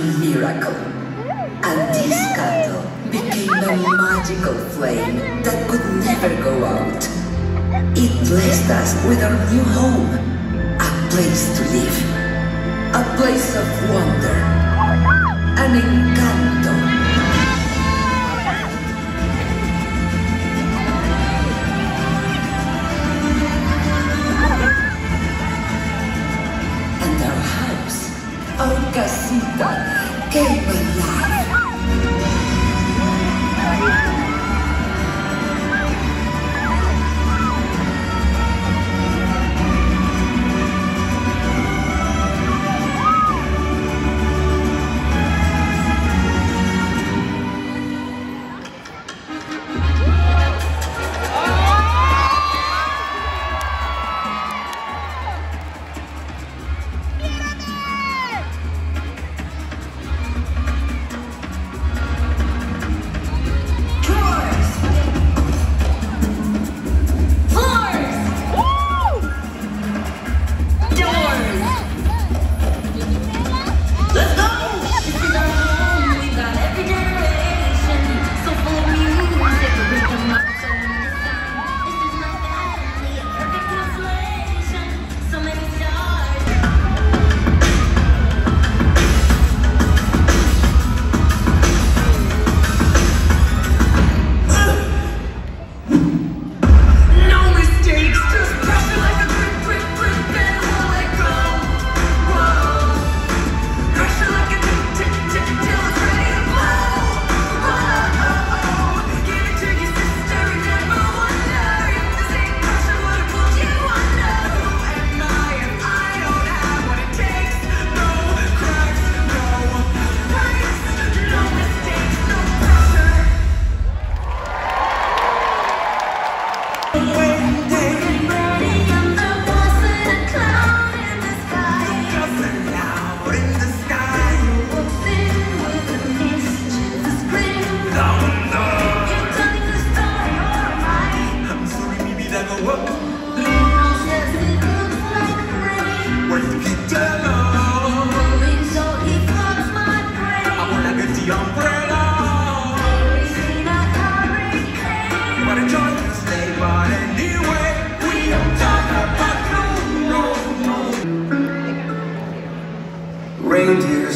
a miracle. And this candle became a magical flame that could never go out. It blessed us with our new home, a place to live, a place of Cacita, queima-la.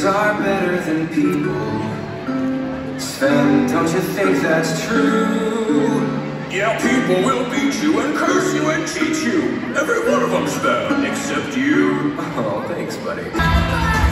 are better than people. Sven, don't you think that's true? Yeah, people will beat you and curse you and cheat you. Every one of them's bad, except you. Oh, thanks, buddy.